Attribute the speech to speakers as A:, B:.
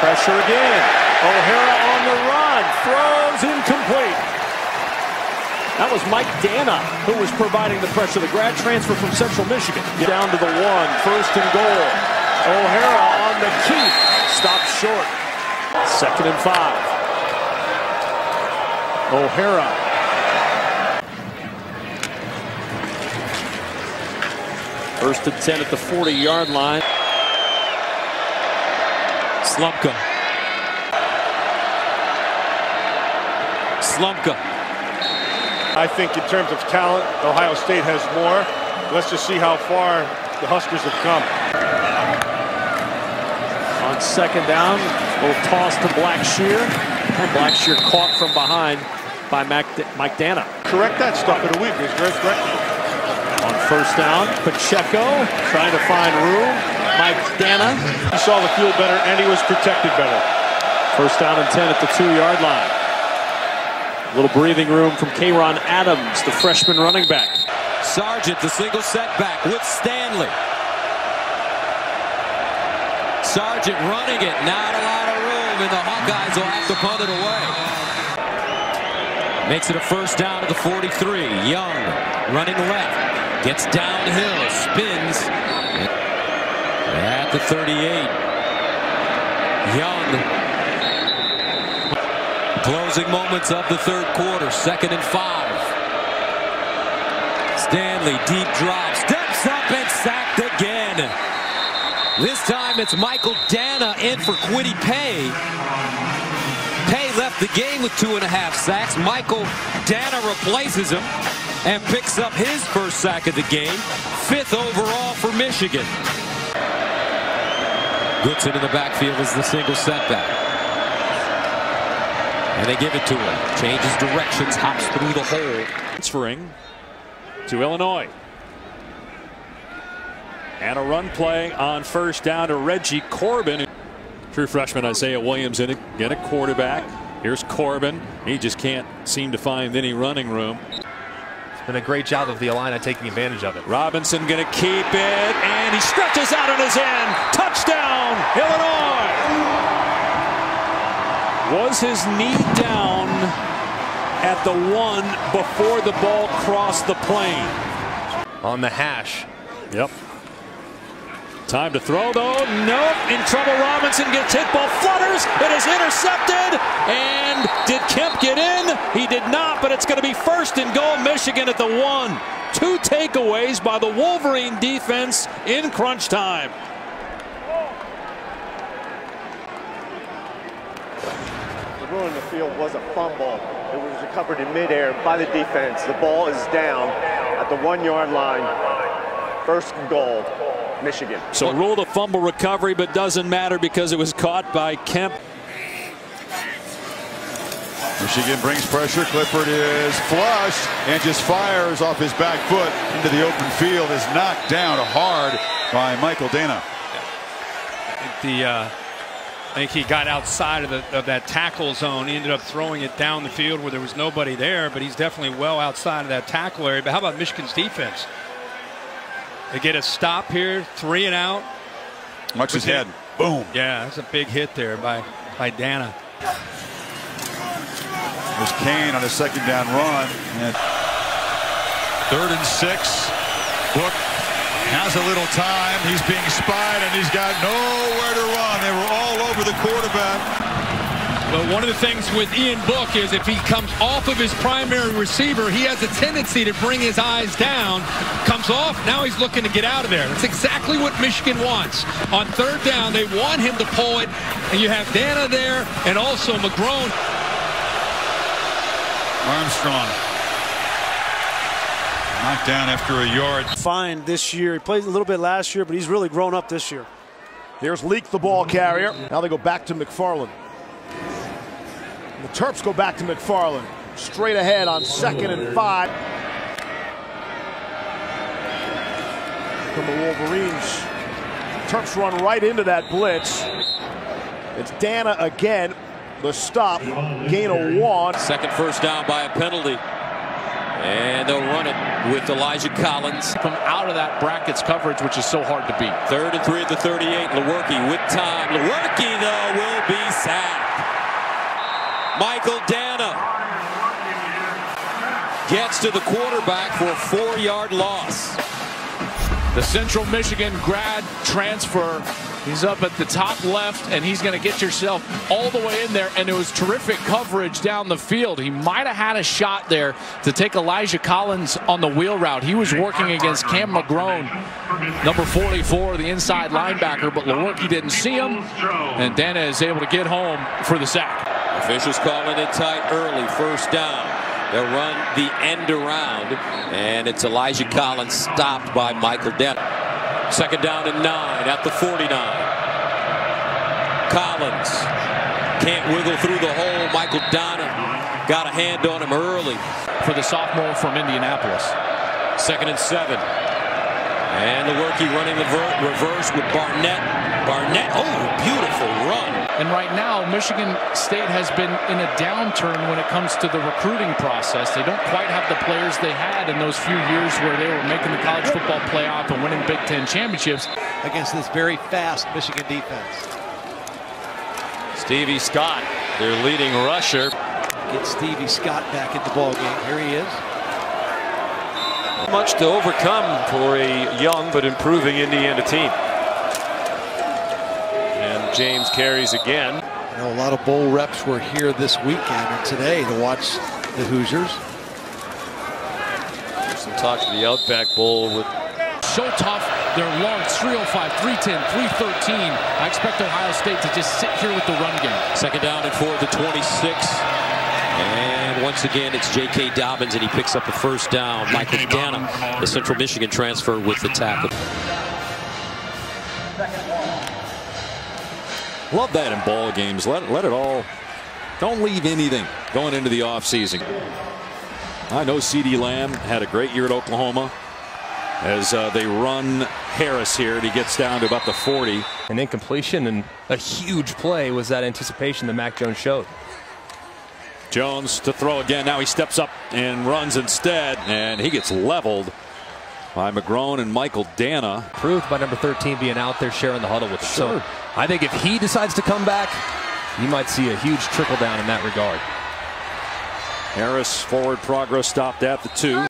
A: Pressure again. O'Hara on the run. Throws incomplete. That was Mike Danna who was providing the pressure. The grad transfer from Central Michigan. Down to the one. First and goal. O'Hara on the keep. Stopped short. Second and five. O'Hara. First and 10 at the 40-yard line.
B: Slumka. Slumka.
C: I think in terms of talent, Ohio State has more. Let's just see how far the Huskers have come.
A: On second down, little toss to Blackshear. And Blackshear caught from behind by Mac Mike Danna.
C: Correct that stuff in a week. It's very correct.
A: On first down, Pacheco trying to find room. Mike Danna.
C: He saw the field better and he was protected better.
A: First down and 10 at the two-yard line. A little breathing room from Kayron Adams, the freshman running back.
B: Sargent, the single setback with Stanley. Sargent running it, not a lot of room, and the Hawkeyes will have to punt it away. Makes it a first down to the 43. Young running left, gets downhill, spins the 38. Young Closing moments of the third quarter, second and five. Stanley, deep drop, steps up and sacked again. This time it's Michael Danna in for Kwity Paye. Paye left the game with two and a half sacks. Michael Danna replaces him and picks up his first sack of the game, fifth overall for Michigan. Goodson in the backfield is the single setback. And they give it to him. Changes directions, hops through the hole.
A: Transferring to Illinois. And a run play on first down to Reggie Corbin. True freshman Isaiah Williams in it. again a quarterback. Here's Corbin. He just can't seem to find any running room.
D: It's a great job of the Illini taking advantage of it.
A: Robinson going to keep it, and he stretches out on his end. Touchdown, Illinois! Was his knee down at the one before the ball crossed the plane?
D: On the hash.
A: Yep. Time to throw though. Nope. In trouble. Robinson gets hit. Ball flutters. It is intercepted. And did Kemp get in? He did not, but it's going to be first and goal Michigan at the one. Two takeaways by the Wolverine defense in crunch time.
E: ruining the field was a fumble. It was recovered in midair by the defense. The ball is down at the one-yard line. First goal, Michigan.
A: So ruled a fumble recovery, but doesn't matter because it was caught by Kemp.
F: Michigan brings pressure. Clifford is flushed and just fires off his back foot into the open field. Is knocked down hard by Michael Danna.
G: The uh, I think he got outside of, the, of that tackle zone. He ended up throwing it down the field where there was nobody there, but he's definitely well outside of that tackle area. But how about Michigan's defense? They get a stop here, three and out.
F: Watch his head. Boom.
G: Yeah, that's a big hit there by, by Danna.
F: There's Kane on a second down run. And third and six. Book has a little time. He's being spied, and he's got nowhere to run. They were all over the quarterback.
G: Well, one of the things with Ian Book is if he comes off of his primary receiver, he has a tendency to bring his eyes down. Comes off, now he's looking to get out of there. That's exactly what Michigan wants. On third down, they want him to pull it, and you have Danna there and also McGrone.
F: Armstrong Knocked down after a yard.
H: Fine this year. He played a little bit last year, but he's really grown up this year.
I: Here's Leak, the ball carrier. Now they go back to McFarland. And the Terps go back to McFarland. Straight ahead on second and five. From the Wolverines. Terps run right into that blitz. It's Danna again. The stop. Gain of one.
B: Second first down by a penalty. And they'll run it with Elijah Collins.
G: From out of that brackets coverage, which is so hard to beat.
B: Third and three at the 38. Lewerke with time. Lewerke, though, will be sacked. Michael Danna gets to the quarterback for a four-yard loss.
G: The Central Michigan grad transfer. He's up at the top left, and he's going to get yourself all the way in there. And it was terrific coverage down the field. He might have had a shot there to take Elijah Collins on the wheel route. He was working against Cam McGrone, number 44, the inside linebacker, but Lewerke didn't see him, and Danna is able to get home for the sack.
B: Officials calling it tight early, first down. They'll run the end around, and it's Elijah Collins stopped by Michael Danna. Second down and nine at the 49. Collins can't wiggle through the hole. Michael Danna got a hand on him early.
G: For the sophomore from Indianapolis.
B: Second and seven. And Lewerke running the reverse with Barnett. Barnett, oh, beautiful run.
G: And right now, Michigan State has been in a downturn when it comes to the recruiting process. They don't quite have the players they had in those few years where they were making the college football playoff and winning Big Ten championships.
J: Against this very fast Michigan defense.
A: Stevie Scott, their leading rusher.
J: Get Stevie Scott back in the ball game. Here he is.
A: Much to overcome for a young but improving Indiana team. And James carries again.
J: I know a lot of bowl reps were here this weekend and today to watch the Hoosiers.
A: Some talk to the Outback Bowl with
G: so tough. They're long. 305, 310, 313. I expect Ohio State to just sit here with the run game.
B: Second down and four at the 26. And once again, it's J.K. Dobbins, and he picks up the first down. Michael Danna, the Central Michigan transfer, with the tackle.
A: Love that in ball games. Let, let it all, don't leave anything going into the offseason. I know CeeDee Lamb had a great year at Oklahoma as uh, they run Harris here and he gets down to about the 40.
D: An incompletion and a huge play was that anticipation that Mac Jones showed.
A: Jones to throw again. Now he steps up and runs instead, and he gets leveled by McGrone and Michael Danna.
D: Proved by number 13 being out there sharing the huddle with him.
A: Sure.
D: So I think if he decides to come back, you might see a huge trickle down in that regard.
A: Harris forward progress stopped at the two.